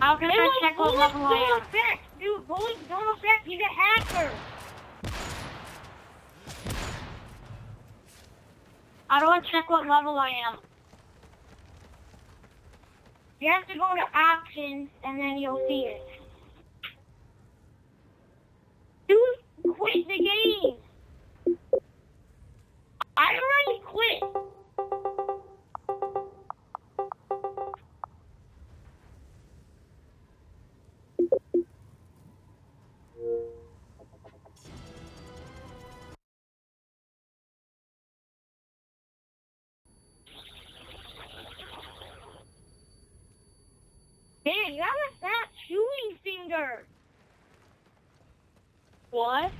How can It I was check what level I don't am? affect, dude. Bullets don't affect. He's a hacker. How do I check what level I am? You have to go to options and then you'll see it. What?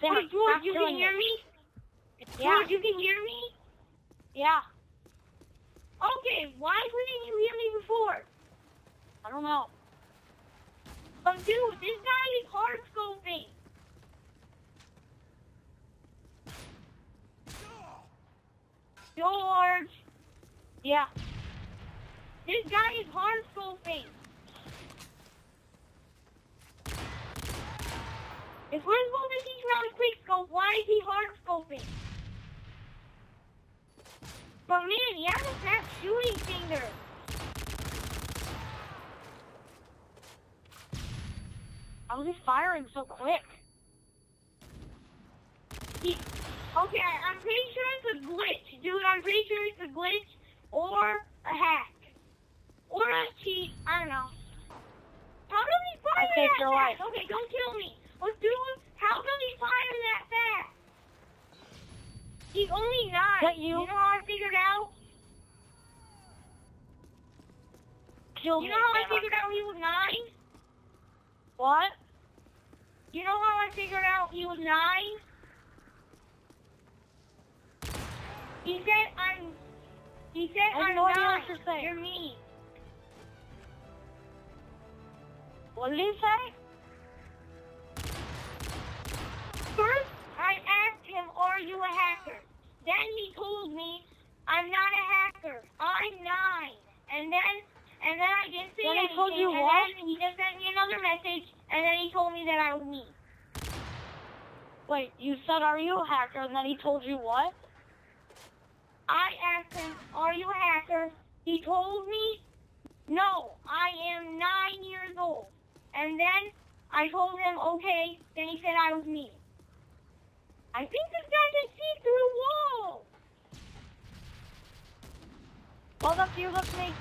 Hey, Sam, George, you can hear me? Yeah. George, you can hear me? Yeah. Okay, why couldn't you hear me before? I don't know. Um, dude, this guy is hard scoping. George, Yeah. this guy is hard scoping. If we're supposed to teach around quick scope, why is he hard scoping? But man, he has a fat shooting finger. How is he firing so quick? He, okay, I'm pretty sure it's a glitch, dude. I'm pretty sure it's a glitch or a hack or a cheat. I don't know. How come he fire I saved that your fast? life. Okay, don't kill me. Let's do it. How come he fire that fast? He's only nine. That you? You know how I figured out? Kill You know how I figured out he was nine? What? You know how I figured out he was nine? He said I'm. He said I I'm no nine. what to say. You're me. What did he say? First, I asked him, "Are you a hacker?" Then he told me, "I'm not a hacker. I'm nine. And then, and then I didn't say Then he anything. told you and what? then he just sent me another message, and then he told me that I was me. Wait, you said are you a hacker and then he told you what? I asked him, "Are you a hacker?" He told me, "No, I am nine years old." And then I told him, "Okay." Then he said I was me. I think this guy can see through the wall. Well, that's you, that's me.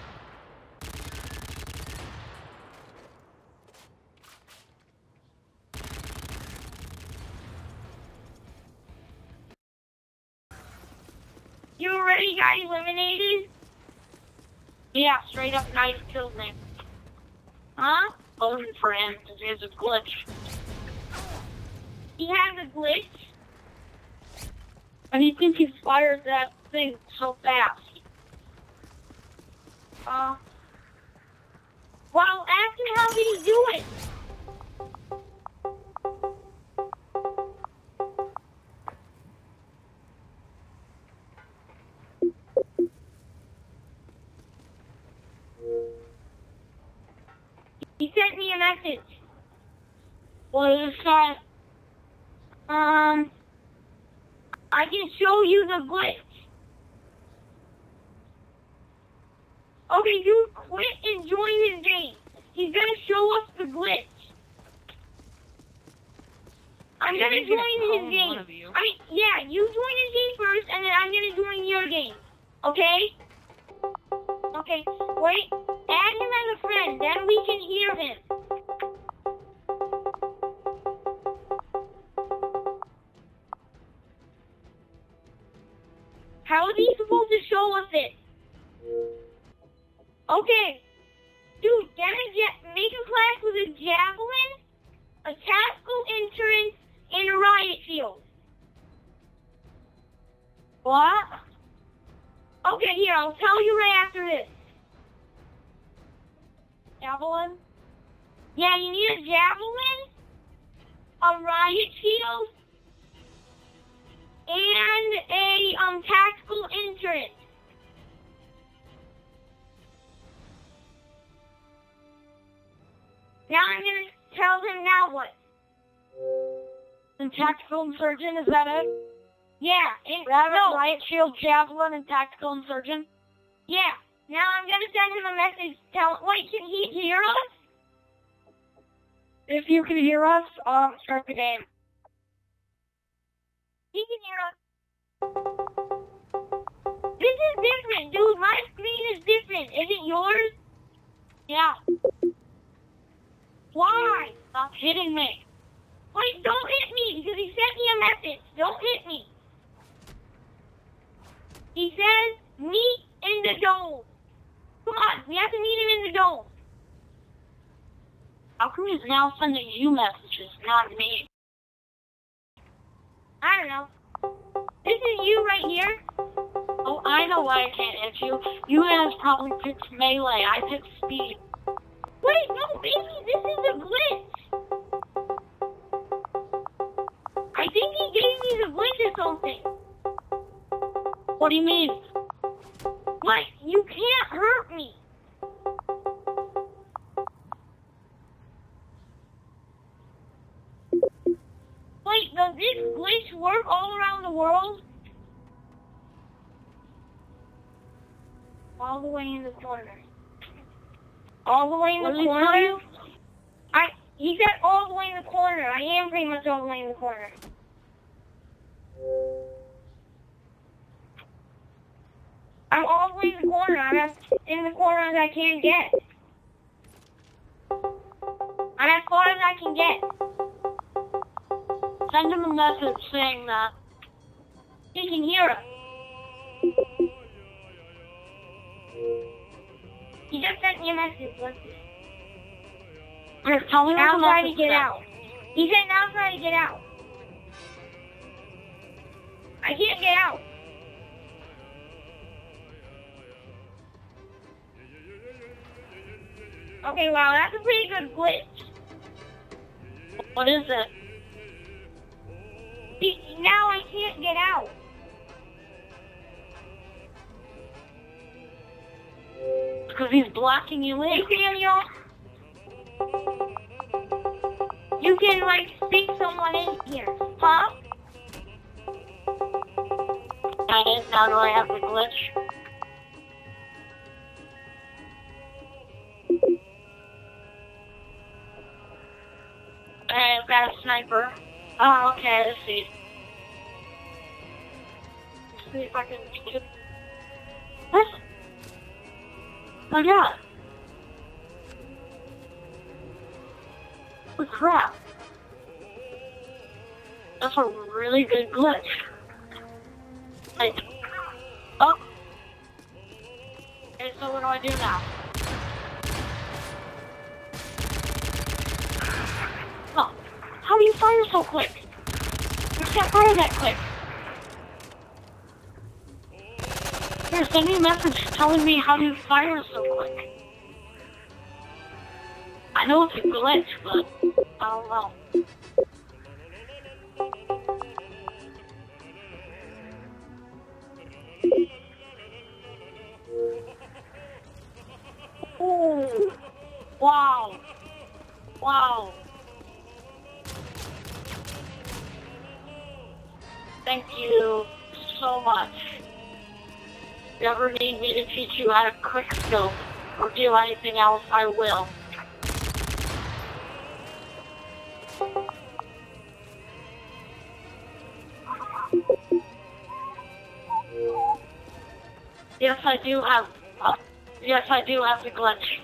You already got eliminated? Yeah, straight up knife killed me. Huh? Voted for him because he has a glitch. He has a glitch. And he thinks he fires that thing so fast. Uh. Well, him how he do it? Sent me a message. What did it say? Um, I can show you the glitch. Okay, you quit and join his game. He's gonna show us the glitch. I'm gonna join his game. one of you. I mean, yeah, you join his game first, and then I'm gonna join your game. Okay? Okay. Wait. A friend, then we can hear him. How is he supposed to show us it? Okay. Dude, get a ja- make a class with a javelin, a tactical entrance, and a riot shield. What? Okay, here, I'll tell you right after this. Javelin? Yeah, you need a javelin, a riot shield, and a um tactical entrance. Now I'm gonna tell them now what. The tactical insurgent, is that it? Yeah, it, rabbit, no. riot shield, javelin, and tactical insurgent. Yeah. Now I'm gonna send him a message. Tell wait, can he hear us? If you can hear us, um, start the game. He can hear us. This is different, dude. My screen is different. Is it yours? Yeah. Why? Stop hitting me. Wait, don't hit me because he sent me a message. Don't hit me. He says, meet in the dome. Come on, we have to meet him in the dome. Come he's now sending you messages, not me? I don't know. This is you right here. Oh, I know why I can't hit you. You guys probably picked melee. I picked speed. Wait, no, baby, this is a glitch. I think he gave me the glitch or something. What do you mean? Like, you can't hurt way in the corner. All the way in What the did he tell corner? I he said all the way in the corner. I am pretty much all the way in the corner. I'm all the way in the corner. I'm as in the corner as I can get. I'm as far as I can get. Send him a message saying that. He can hear us. He just sent me a message. Here, tell me what Now the try to get out. He said now try to get out. I can't get out. Okay, wow, that's a pretty good glitch. What is it? See, now I can't get out. He's blocking you in. Hey, Daniel. You can, like, stick someone in here. Huh? Got it. Now do I have the glitch? Hey, I've got a sniper. Oh, okay, let's see. Let's see if I can Oh, yeah. Holy crap. That's a really good glitch. Like, oh. Okay, so what do I do now? Oh, how do you fire so quick? You can't fire that quick. Here, send me a message telling me how you fire so quick. I know it's a glitch, but I don't know. Ooh. Wow. Wow. Thank you so much. Ever need me to teach you how to quick scope or do anything else, I will. Yes, I do have. Uh, yes, I do have the glitch.